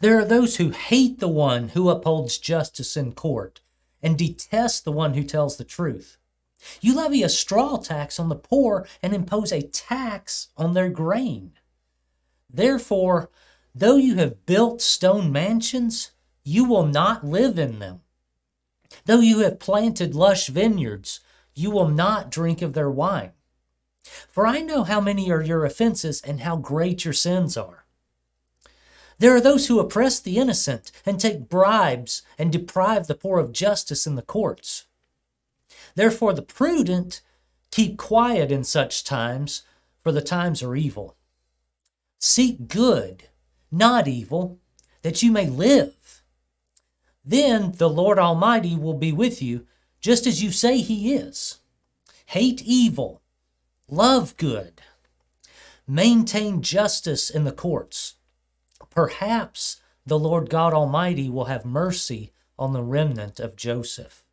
There are those who hate the one who upholds justice in court and detest the one who tells the truth. You levy a straw tax on the poor and impose a tax on their grain. Therefore, though you have built stone mansions, you will not live in them. Though you have planted lush vineyards, you will not drink of their wine. For I know how many are your offenses and how great your sins are. There are those who oppress the innocent and take bribes and deprive the poor of justice in the courts. Therefore, the prudent keep quiet in such times, for the times are evil. Seek good, not evil, that you may live. Then the Lord Almighty will be with you, just as you say He is. Hate evil, love good, maintain justice in the courts Perhaps the Lord God Almighty will have mercy on the remnant of Joseph.